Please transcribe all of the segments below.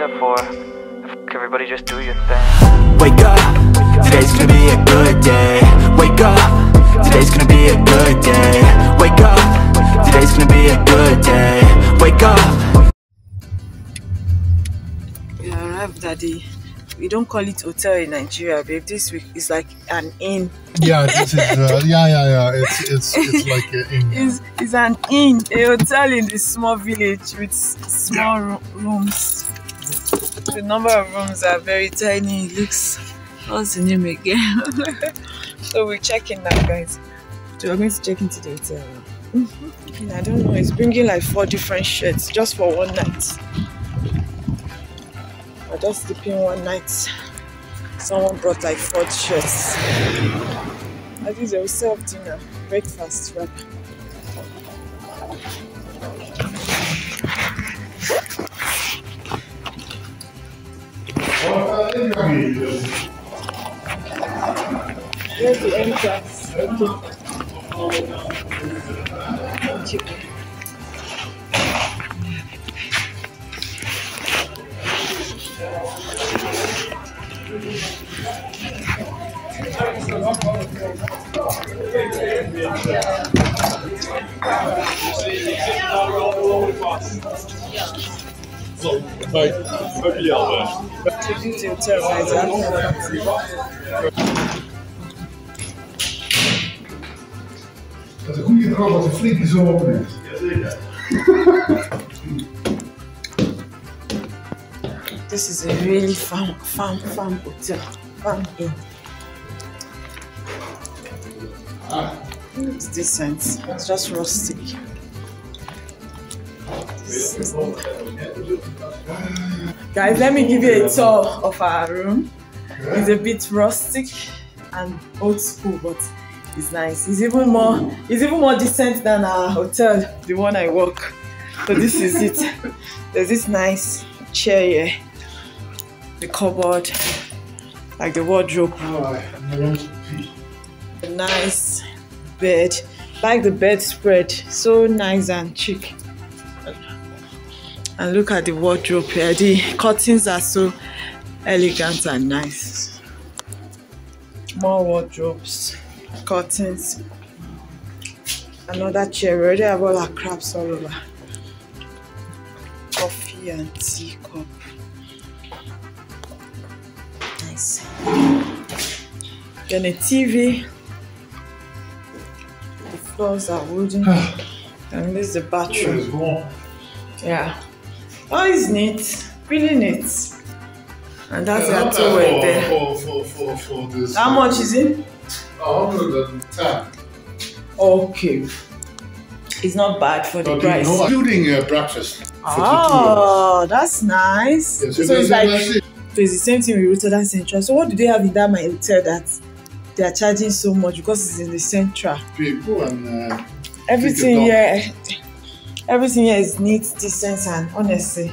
step four. Fuck everybody, just do your thing. Wake up, today's gonna be a good day. Wake up, today's gonna be a good day. Wake up, today's gonna be a good day. Wake up. We arrived at the. We don't call it hotel in Nigeria, babe. This week is like an inn. Yeah, this is uh, yeah, yeah, yeah. It's it's it's like uh, in It's, it's an inn, a hotel in this small village with small ro- rooms. The number of rooms are very tiny. It looks. What's the name again? so we're checking now, guys. So we're going to check into the hotel. And I don't know. It's bringing like four different shirts just for one night. We're just sleeping one night. Someone brought like four shirts. I think they will serve dinner, breakfast, right? Where's the entrance? Chicken. Dat is een goede een flinke zo. This is a really farm, farm, farm hotel. Farm inn. Ah. It's decent. It's just rustic. Guys, let me give you a tour of our room. It's a bit rustic and old school, but it's nice. It's even more, it's even more decent than our hotel, the one I work. So this is it. There's this nice chair here, the cupboard, like the wardrobe, a nice bed, like the bedspread, so nice and chic. And look at the wardrobe here. The curtains are so elegant and nice. More wardrobes, curtains. Another chair. We already have all our crabs all over. Coffee and tea cup. Nice. Then a TV. The floors are wooden. and this is the bathroom. Yeah. Oh, it's neat. Really neat. And that's Yeah, the two way there. for, for, for, for, this. How much is it? 110. Okay. It's not bad for the But price. you know, including uh, breakfast. for the two of us. Oh, that's nice. Yeah, so so it's like it. so it's the same thing with Rotterdam Central. So what do they have in that my hotel that they are charging so much because it's in the central? people and uh, Everything here, everything here is neat, decent, and honestly.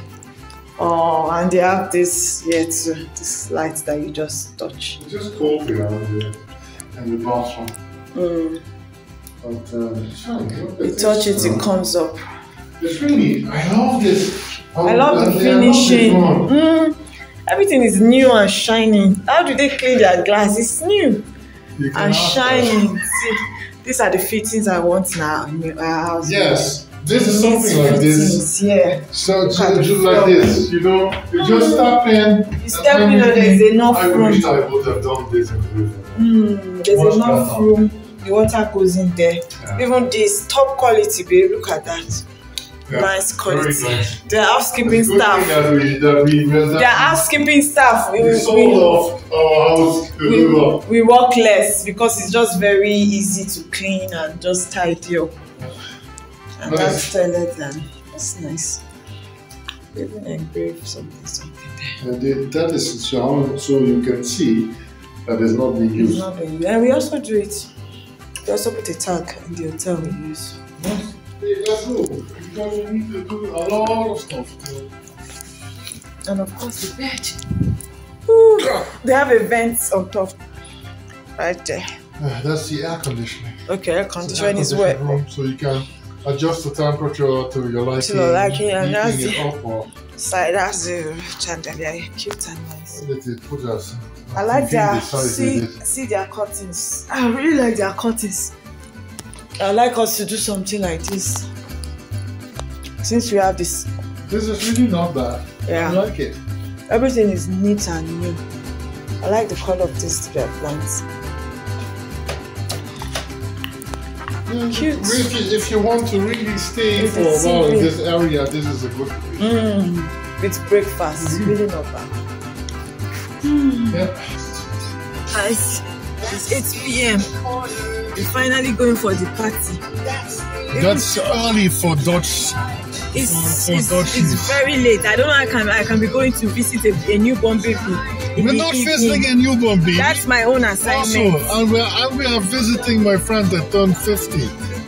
Oh, and they have this here too, this light that you just touch. it's just coffee around there and the bathroom. Mm. But uh, it's fine. Look You touch it, uh, it comes up. It's really, I love this. I love the not finishing. one. Mm. Everything is new and shining. How do they clean their glass? It's new and shining. See, these are the fittings I want now in our house. Yes, this is something like this. Yeah. So at just, like this, you know, you just step in. You step in and there's enough I room. wish I would have done this. Mm, there's Much enough room. The water goes in there. Yeah. Even this top quality, babe. Look at that. Yeah, Nice very quality. nice. The housekeeping staff. that we, that we, The housekeeping staff. We, we we, our house we, we work less because it's just very easy to clean and just tidy up. And Nice. that's toilet and that's nice. They Even engrave something, something there. And the- that is so, so you can see that it's not being It's used. not being And we also do it. We also put a tag in the hotel we use. Yes. That's good. Because we need to do a lot of stuff. And of course the bed. Ooh, they have a vent on top. Right there. Uh, that's the air conditioning. Okay, air It's conditioning air is wet. room, so you can adjust the temperature to your liking. To your liking, and that's it up or side. That's the chandelier. Cute and nice. Let it put us. I like their see see their curtains. I really like their curtains. I like us to do something like this. Since we have this, This is really not bad. Yeah. I like it. everything is neat and new. I like the color of these plants. Cute. If you, if you want to really stay With for a while in this area, this is a good place. Mm, with breakfast, it's really not bad. Yeah. Guys, it's 8 p.m. We're finally going for the party. That's early for Dutch. It's, For- for it's, Dutchies. it's very late. I don't know. I can I can be going to visit a, a newborn baby. We're not visiting a newborn baby. That's my own also, assignment. and we are, and we are visiting my friend that turned 50.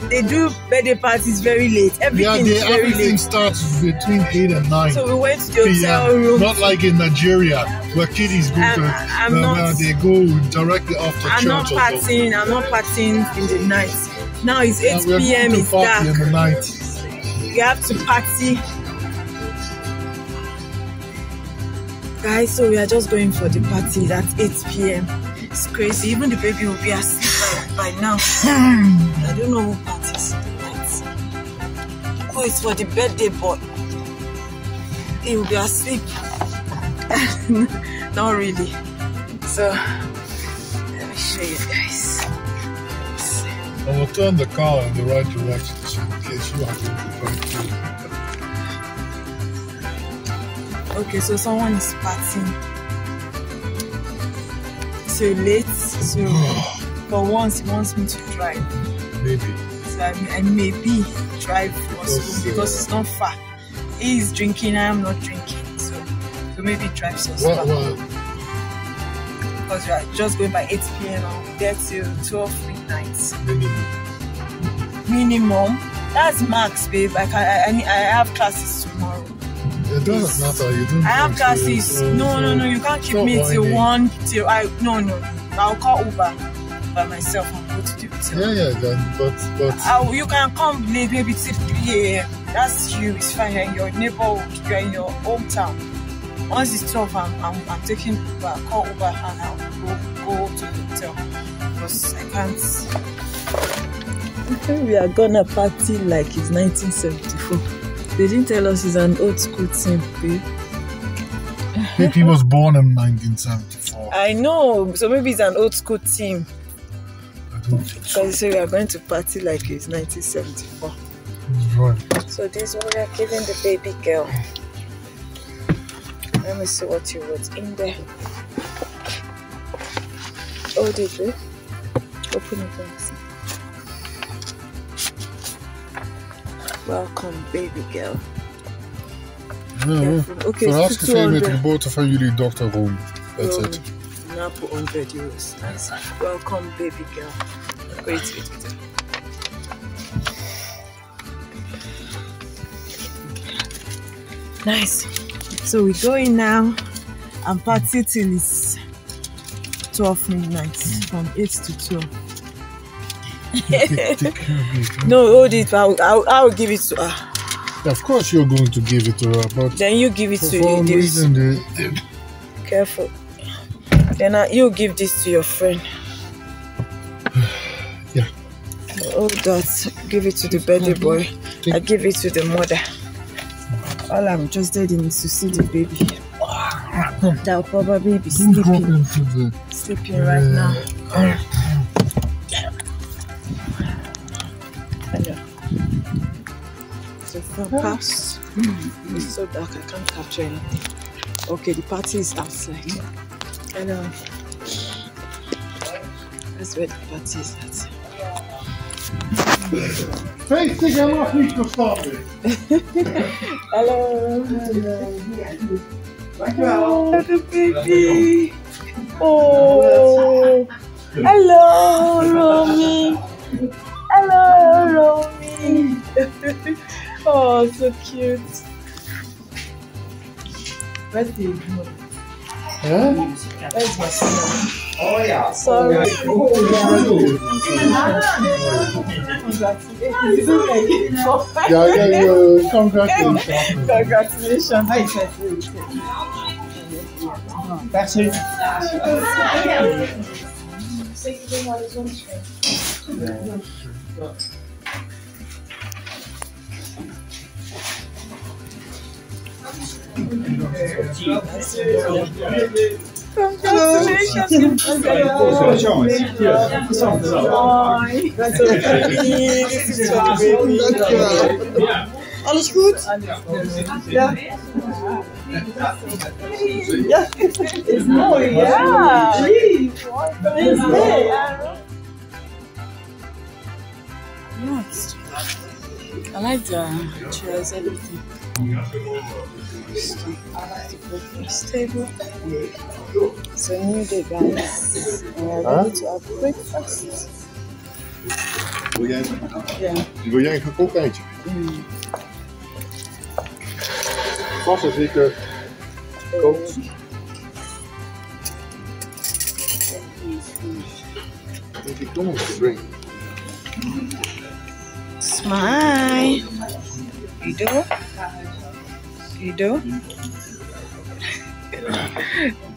They do birthday parties very late. Yeah, Everything they, is very everything late. starts between 8 and 9 So we went to the hotel room. Not like in Nigeria, where kiddies go I'm- to, I'm where, not- they go directly after I'm church not partying. I'm not partying in the night. Now it's 8 And we're p.m. It's dark. in the night. You have to party. Guys, so we are just going for the party at 8 p.m. It's crazy. Even the baby will be asleep by, by now. I don't know who parties tonight. Oh, it's for the birthday boy. He will be asleep. Not really. So, let me show you guys. I will turn the car in the right direction in case you have to Okay, so someone is partying. So late. So for once, he wants me to drive. Maybe. So I, I maybe drive for home because uh, it's not far. He is drinking, I am not drinking. So, so maybe drive back. what, Because we are just going by 8 p.m. and we'll get till 12 midnight minimum. minimum. That's max, babe. I can. I, I, I have classes. It doesn't matter. You don't I have classes. so- No, no, no. You can't keep me till one. Till I. No, no. I'll call Uber by myself and go to the hotel. Yeah, yeah, then, but, but, I'll, you can come late, maybe till 3 a.m. That's you. It's fine. You're in your neighborhood. You're in your hometown. Once it's 12, I'm, I'm, I'm taking Uber. Call Uber and I'll go, go to the hotel. Because I can't. we are gonna party like it's 1974. They didn't tell us he's an old school team, babe. He was born in 1974. I know, so maybe it's an old school team. I don't so. Because they say we are going to party like it's 1974. Right. So this one we are giving the baby girl. Let me see what you wrote in there. Oh, did you? Open it and see. Welcome, baby girl. Ja. Careful. Okay, it's gefeliciteerd met de 200. geboorte van jullie dochter Romy. That's Um, it. Now put 100 euros. Nice. Welcome, baby girl. Wait, wait, wait. Nice. So we go in now and party till it's 12 midnight. From 8 to 12. No, hold it. I'll, I'll, I'll give it to her. Of course you're going to give it to her, but Then you give it for to some this. reason the, the, Careful. Then I, you give this to your friend. Yeah. All that. Give it to the baby boy. Take- I give it to the mother. All I'm interested in is to see the baby. Ah, ah, They'll probably be sleeping, sleeping right now. Ah. Front pass. It's so dark, I can't capture anything. Okay, the party is outside. Hello. That's where the party is at. Feest, ik heb nog niet verstandig. Hello. Oh, the baby. Oh. Hello, Romy. Hello, Romy. oh, so cute. Where's the Huh? Where's my son? Oh yeah. Sorry. Oh, oh, oh, yeah, yeah, yeah. Congratulations. Congratulations. That's it. Congratulations. Boy. That's so pretty. Is so pretty. Alles gut? Ja. Ja. Oh, yeah. It's there. I like the chairs, everything. Breakfast table. It's a new day, guys. And we're ready to have breakfast. Wil jij, Yeah. wil jij een kokijntje? Mm. Vast en zeker kookt. Denk ik kom op te Smile. You do? You do?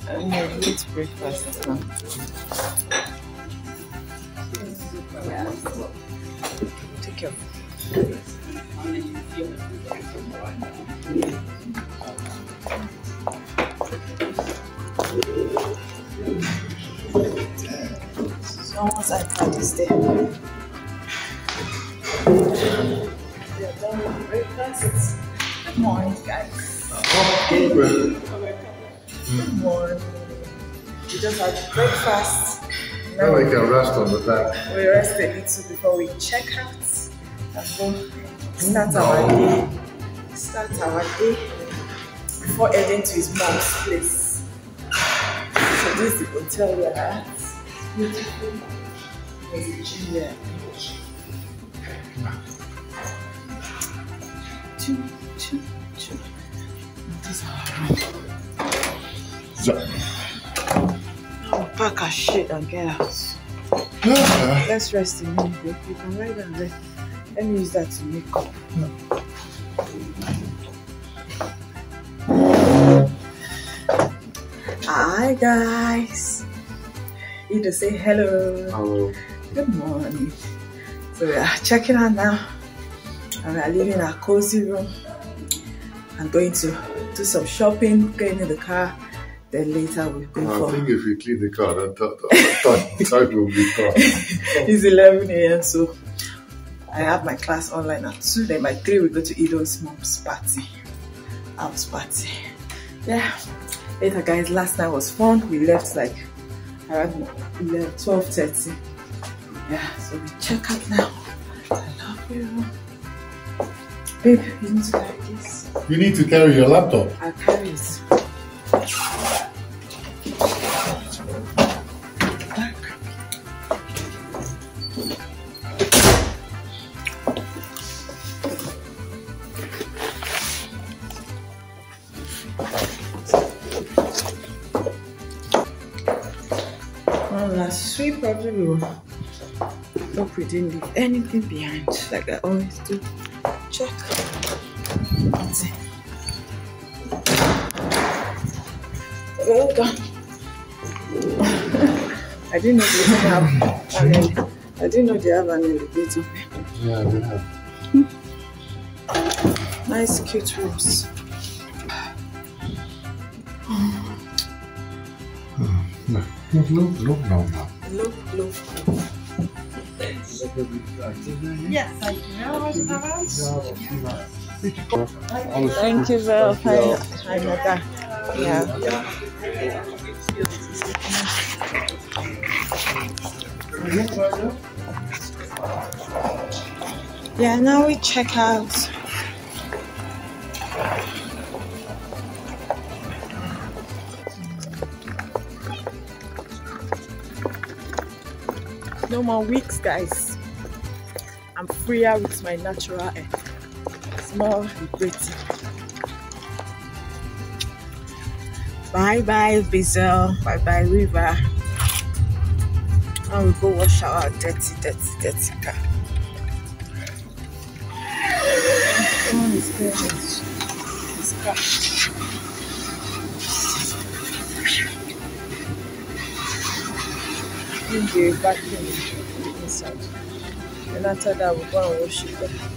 I'm gonna eat breakfast. Take care. Someone's iPad is there. We morning, guys. Good morning. We just had breakfast. Now Now we can rest on the back. we rest a little before we check out and go start our day. Start our day before heading to his mom's place. So this is the hotel we're at. Beautiful. There's a gym there. Choo, choo, choo. This is our room. Zo. Now we pack our shit and get out. Ah, Let's rest in one break. You can lie down there. Let me use that to make up. Hi guys. You to say hello. Hallo. Good morning. So we are checking out now. And we are leaving our cozy room. I'm going to do some shopping, get in the car. Then later we'll go I for think if you clean the car, then that, that, that time will be gone. it's 11 a.m. So I have my class online at 2. Then by 3 we go to Guido's mom's party. House party. Yeah. Later guys, last night was fun. We left like around 12.30. Yeah, so we check out now. I love you. Babe, you need to carry this. You need to carry your laptop. I'll carry it. Back. One last sweep probably will hope we didn't leave anything behind like I always do. Check. That's it. Well done. I didn't know they have an ele- I didn't know they have an elevator. Yeah, we have. Nice cute rooms. Look, look, look now, now. Look, look. Alles Thank you very much. Hi, Nata. Yeah. Yeah, now we check out. No more weeks, guys. I'm freer with my natural hair. More liberating. Bye bye, Basil. Bye bye, River. Now we go wash our dirty, dirty, dirty car. Someone is his car. In the vacuum inside. And after that, we'll go and wash it.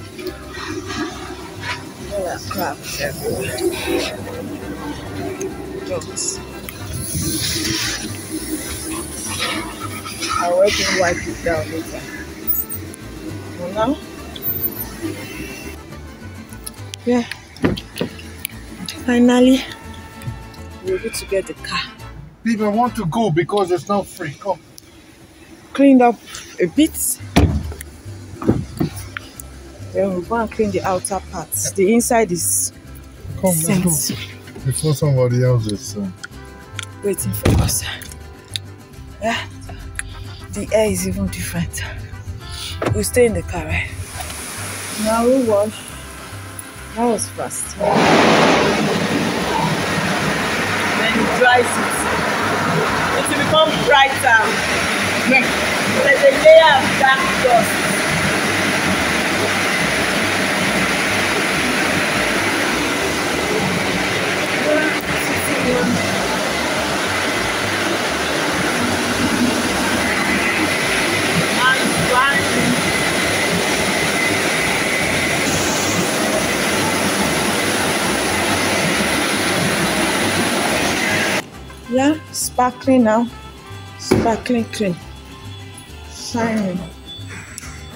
All that crap everywhere. Jokes. I'll wipe it down later. For now, yeah. Finally, we're able to get the car Babe, I want to go because it's not free. Come. cleaned up a bit. Then we'll go and clean the outer parts. The inside is Come, let's go. Before somebody else is. Uh, waiting for us. Yeah, the air is even different. We'll stay in the car, right? Now we wash. That was fast. Then it dries it. It will become brighter. There's a layer of dark dust. Nice, right? Yeah, sparkling now. Sparkling clean. Shining.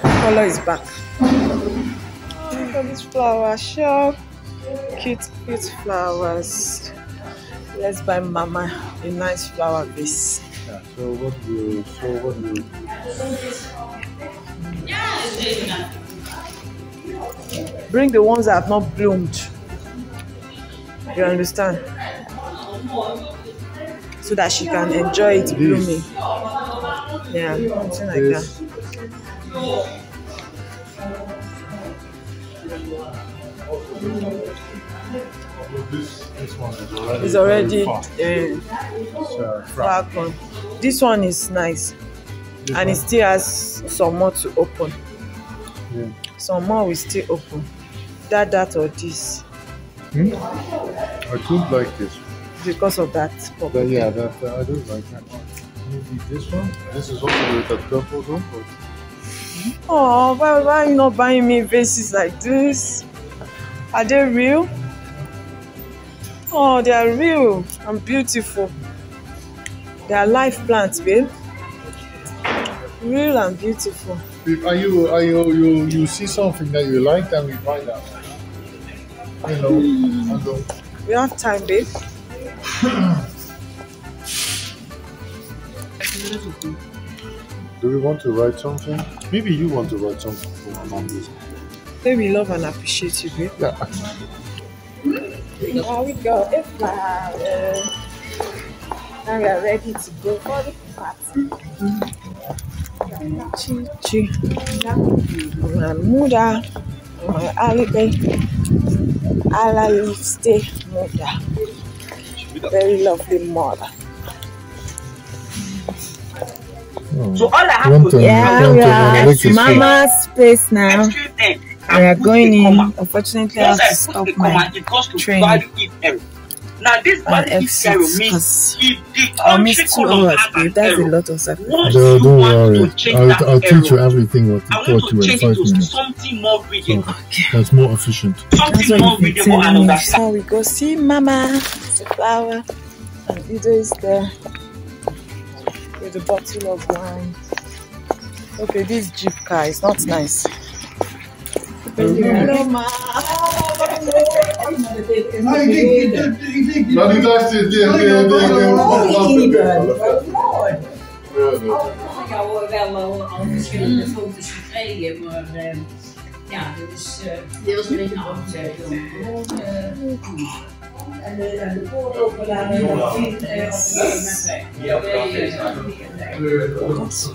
Color is back. Oh, look at this flower shop. Cute, cute flowers. Let's buy Mama a nice flower vase. yeah, so what do you. So what do you. Bring the ones that have not bloomed. You understand? So that she can enjoy it blooming. Yeah, something like that. This. This, this one is already. It's already uh, far gone. This one is nice This and it one, still has some more to open. yeah. Some more will still open. That, that, or this Hmm? I don't like this. Because of that. But yeah, that, uh, I don't like that one. Maybe this one. This is also with that purple one. But Oh, why, why are you not buying me vases like this? Are they real? Oh, they are real and beautiful. They are life plants, babe. Real and beautiful. Are you are you you you see something that you like, then we buy that. You know, and uh, We have time, babe. Do we want to write something? Maybe you want to write something for my mom. this- Babe, we love and appreciate you, babe. Yeah. Now we got a flower. Now we are ready to go for the party. Chi chi. My mother, my holiday. Allah stay mother. Very lovely mother. So all I have One to time, do Yeah, one we time, are I like at this one. Mama's place now. We are going in. Unfortunately, I have to stop put the my comma, it goes to training. value if error. Now this and value if error exit if the I'll country miss two column hours, has an That's a error, lot of sacrifice. once No, you don't want worry. to change I'll, that I'll teach you everything what I to want taught to you in change it to minutes. something more readable, Okay. That's more efficient. That's something what more you've been readable and telling me. So we go see Mama, the flower, and Guido is there with a bottle of wine. Okay, this Jeep car is not nice. Nou die dacht die Ik had wel al verschillende foto's gekregen, maar ja, dat dit was een beetje afgezegd. En de voorloper daar vindt Ja, dat is